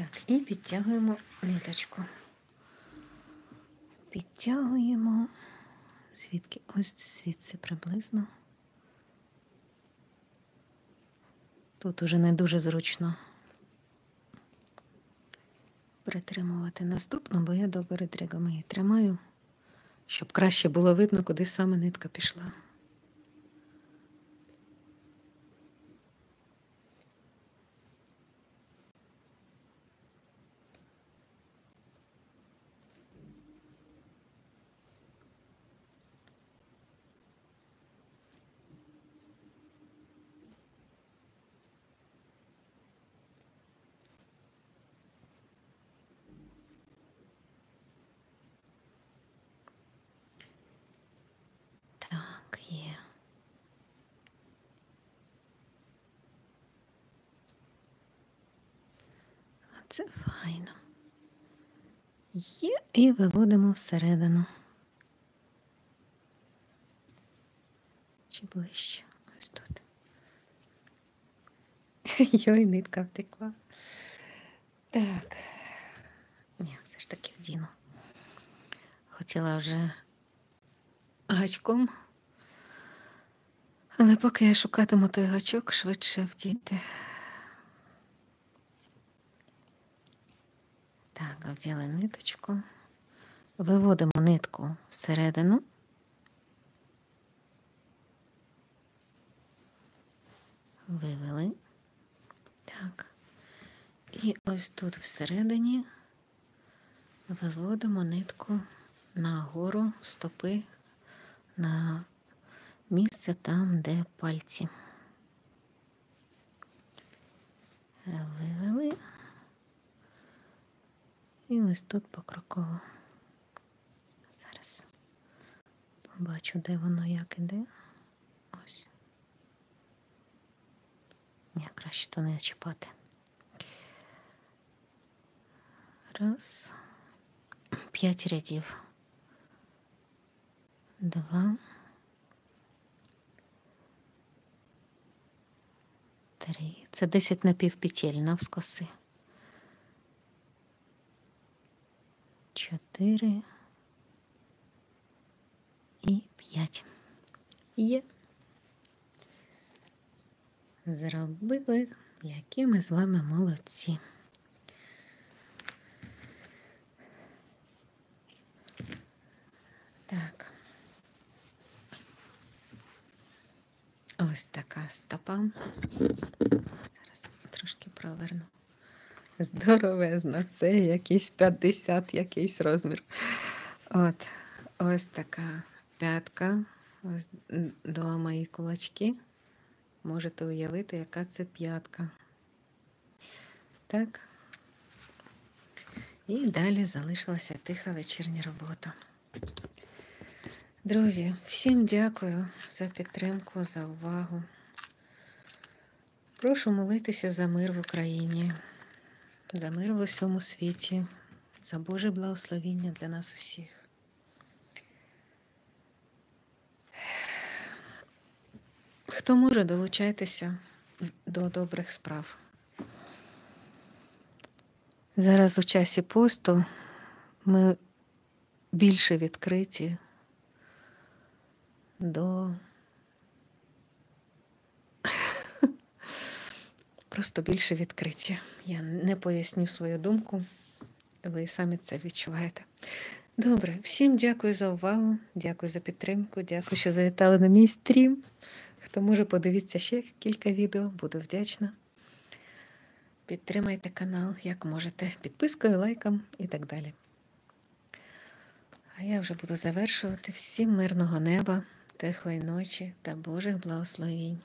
Так, і підтягуємо ниточку. Підтягуємо. Звідки? Ось звідси приблизно. Тут уже не дуже зручно притримувати наступну, бо я добре дрігами її тримаю, щоб краще було видно, куди саме нитка пішла. Так, є. Це файно. Є і виводимо всередину. Чи ближче? Ось тут. Йой, нитка втекла. Так. Ні, все ж таки вдіну. Хотіла вже гачком. Але поки я шукатиму той гачок, швидше вдіти. Так, вділи ниточку. Виводимо нитку всередину. Вивели. Так. І ось тут всередині виводимо нитку нагору стопи на місце там, де пальці. Вивели. І ось тут покроково. Зараз побачу, де воно як іде. Ось. Ні, краще то не чіпати. Раз. П'ять рядів. Два. Три. Це 10 напівпетель навскоси. Чотири. І п'ять. Є. Зробили, які ми з вами молодці. Так. Ось така стопа. Зараз трошки проверну. Здоровезна, це якийсь 50 якийсь розмір. От, ось така п'ятка. Ось два мої кулачки. Можете уявити, яка це п'ятка. Так. І далі залишилася тиха вечірня робота. Друзі, всім дякую за підтримку, за увагу. Прошу молитися за мир в Україні, за мир в усьому світі, за Боже благословіння для нас усіх. Хто може, долучайтеся до добрих справ. Зараз у часі посту ми більше відкриті до просто більше відкриті. Я не поясню свою думку, ви самі це відчуваєте. Добре, всім дякую за увагу, дякую за підтримку, дякую, що завітали на мій стрім. Хто може, подивіться ще кілька відео, буду вдячна. Підтримайте канал, як можете, підпискою, лайком і так далі. А я вже буду завершувати всім мирного неба, тихої ночі та Божих благословінь.